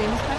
things